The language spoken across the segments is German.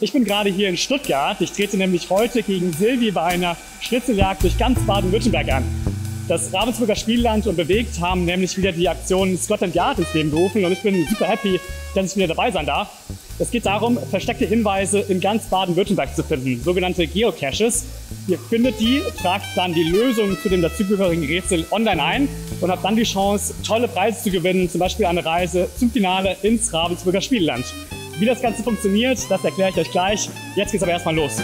Ich bin gerade hier in Stuttgart. Ich trete nämlich heute gegen Silvi bei einer Schnitzeljagd durch ganz Baden-Württemberg an. Das Ravensburger Spielland und Bewegt haben nämlich wieder die Aktion Scotland Yard ins Leben gerufen und ich bin super happy, dass ich wieder dabei sein darf. Es geht darum, versteckte Hinweise in ganz Baden-Württemberg zu finden, sogenannte Geocaches. Ihr findet die, tragt dann die Lösung zu dem dazugehörigen Rätsel online ein und habt dann die Chance, tolle Preise zu gewinnen, zum Beispiel eine Reise zum Finale ins Ravensburger Spielland. Wie das Ganze funktioniert, das erkläre ich euch gleich. Jetzt geht's aber erstmal los.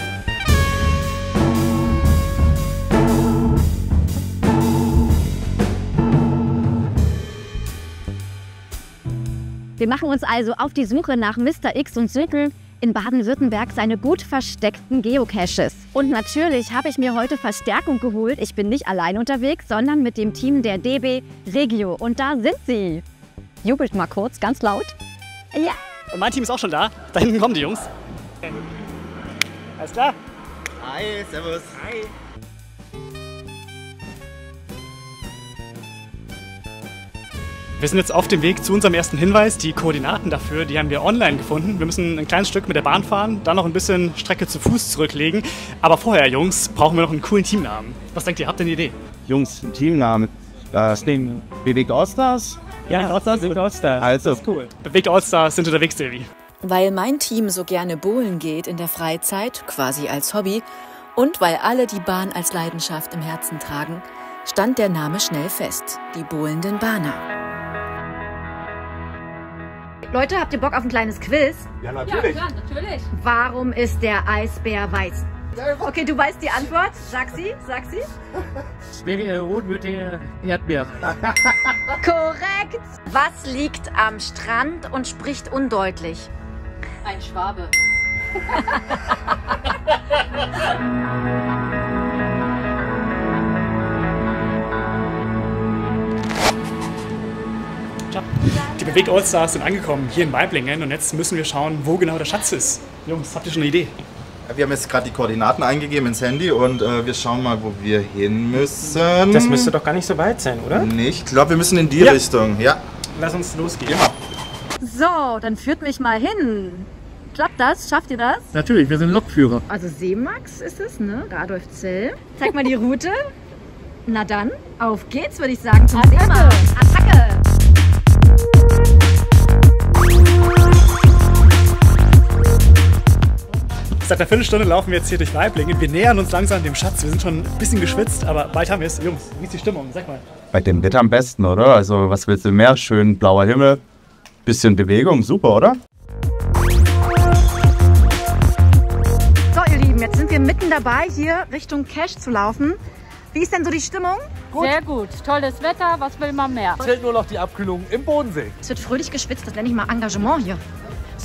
Wir machen uns also auf die Suche nach Mr. X und suchen in Baden-Württemberg seine gut versteckten Geocaches. Und natürlich habe ich mir heute Verstärkung geholt. Ich bin nicht allein unterwegs, sondern mit dem Team der DB Regio. Und da sind sie. Jubelt mal kurz, ganz laut. Ja. Und mein Team ist auch schon da. Da hinten kommen die Jungs. Alles klar? Hi, servus. Hi. Wir sind jetzt auf dem Weg zu unserem ersten Hinweis. Die Koordinaten dafür, die haben wir online gefunden. Wir müssen ein kleines Stück mit der Bahn fahren, dann noch ein bisschen Strecke zu Fuß zurücklegen. Aber vorher, Jungs, brauchen wir noch einen coolen Teamnamen. Was denkt ihr? Habt ihr eine Idee? Jungs, Teamnamen. Das nehmen Bewegt Allstars. Ja, Allstars, Bewegt Allstars. Also, das ist cool. Bewegt Allstars sind unterwegs, Silvi. Weil mein Team so gerne bowlen geht in der Freizeit, quasi als Hobby, und weil alle die Bahn als Leidenschaft im Herzen tragen, stand der Name schnell fest. Die Bohlenden Bahner. Leute, habt ihr Bock auf ein kleines Quiz? Ja, natürlich. Ja, klar, natürlich. Warum ist der Eisbär weiß? Okay, du weißt die Antwort. Sag sie, sag sie. Wäre rot mit der Erdbeer. Korrekt. Was liegt am Strand und spricht undeutlich? Ein Schwabe. Die Bewegt Allstars sind angekommen hier in Weiblingen und jetzt müssen wir schauen, wo genau der Schatz ist. Jungs, habt ihr schon eine Idee? Wir haben jetzt gerade die Koordinaten eingegeben ins Handy und äh, wir schauen mal, wo wir hin müssen. Das müsste doch gar nicht so weit sein, oder? Nicht. Ich glaube, wir müssen in die Ja. Richtung. Ja. Lass uns losgehen. So, dann führt mich mal hin. Klappt das? Schafft ihr das? Natürlich, wir sind Lokführer. Also Seemax ist es, ne? Radolfzell. Zeig mal die Route. Na dann, auf geht's, würde ich sagen. Zum Seemax. Seit einer Viertelstunde laufen wir jetzt hier durch Weiblingen. Wir nähern uns langsam dem Schatz. Wir sind schon ein bisschen geschwitzt, aber bald haben wir es. Jungs, wie ist die Stimmung? Sag mal. Bei dem Wetter am besten, oder? Also, was willst du mehr? Schön blauer Himmel, bisschen Bewegung, super, oder? So, ihr Lieben, jetzt sind wir mitten dabei, hier Richtung Cache zu laufen. Wie ist denn so die Stimmung? Sehr gut. Tolles Wetter. Was will man mehr? Zählt nur noch die Abkühlung im Bodensee. Es wird fröhlich geschwitzt, das nenne ich mal Engagement hier.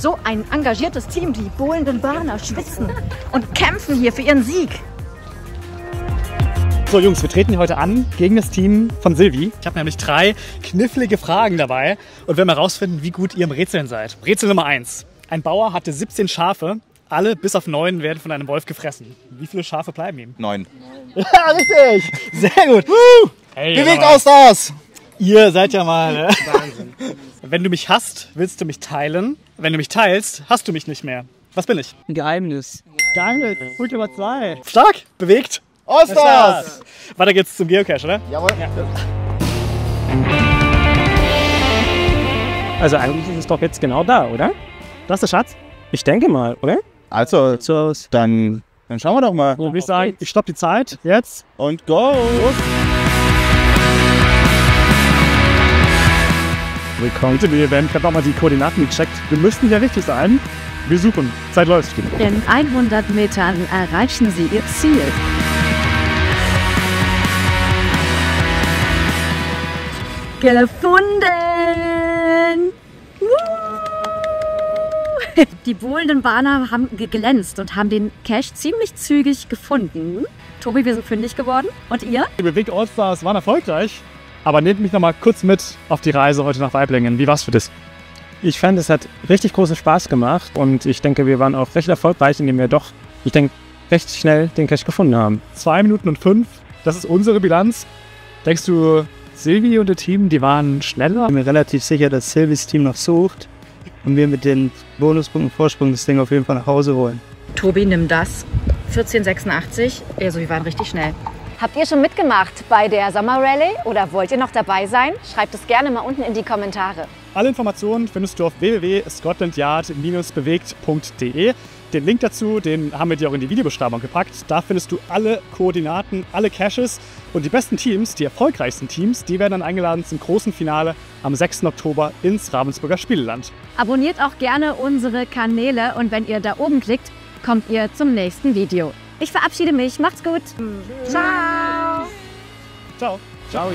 So ein engagiertes Team, die bohlenden Bahner schwitzen und kämpfen hier für ihren Sieg. So, Jungs, wir treten hier heute an gegen das Team von Silvi. Ich habe nämlich drei knifflige Fragen dabei und werden mal rausfinden, wie gut ihr im Rätseln seid. Rätsel Nummer eins: Ein Bauer hatte 17 Schafe. Alle bis auf neun werden von einem Wolf gefressen. Wie viele Schafe bleiben ihm? Neun. Ja, richtig! Sehr gut! Hey, Bewegt aber Allstars! Ihr seid ja mal. Ne? Wahnsinn. Wenn du mich hast, willst du mich teilen. Wenn du mich teilst, hast du mich nicht mehr. Was bin ich? Ein Geheimnis. Punkt Nummer zwei. Stark, bewegt. Allstars! Weiter geht's zum Geocache, oder? Jawohl. Also eigentlich ist es doch jetzt genau da, oder? Das ist der Schatz. Ich denke mal, oder? Also, dann, dann schauen wir doch mal. Würde ich sagen, ich stopp die Zeit. Jetzt. Und go! Willkommen. Bitte, wir werden gerade nochmal die Koordinaten gecheckt. Wir müssten ja richtig sein. Wir suchen. Zeit läuft. In 100 Metern erreichen sie ihr Ziel. Gefunden! Woo! Die bohlenden Bahner haben geglänzt und haben den Cache ziemlich zügig gefunden. Tobi, wir sind fündig geworden. Und ihr? Die Bewegt Allstars waren erfolgreich. Aber nehmt mich nochmal kurz mit auf die Reise heute nach Weiblingen. Wie war's für dich? Ich fand, es hat richtig großen Spaß gemacht und ich denke, wir waren auch recht erfolgreich, indem wir doch, ich denke, recht schnell den Cache gefunden haben. Zwei Minuten und fünf. Das ist unsere Bilanz. Denkst du, Silvi und das Team, die waren schneller? bin mir relativ sicher, dass Silvis Team noch sucht. und wir mit den Bonuspunkten Vorsprung das Ding auf jeden Fall nach Hause holen. Tobi, nimm das. 1486. Also, wir waren richtig schnell. Habt ihr schon mitgemacht bei der Sommerrallye oder wollt ihr noch dabei sein? Schreibt es gerne mal unten in die Kommentare. Alle Informationen findest du auf www.scotlandyard-bewegt.de. Den Link dazu, den haben wir dir auch in die Videobeschreibung gepackt. Da findest du alle Koordinaten, alle Caches und die besten Teams, die erfolgreichsten Teams, die werden dann eingeladen zum großen Finale am 6. Oktober ins Ravensburger Spieleland. Abonniert auch gerne unsere Kanäle und wenn ihr da oben klickt, kommt ihr zum nächsten Video. Ich verabschiede mich. Macht's gut. Ciao. Ciao. Ciao.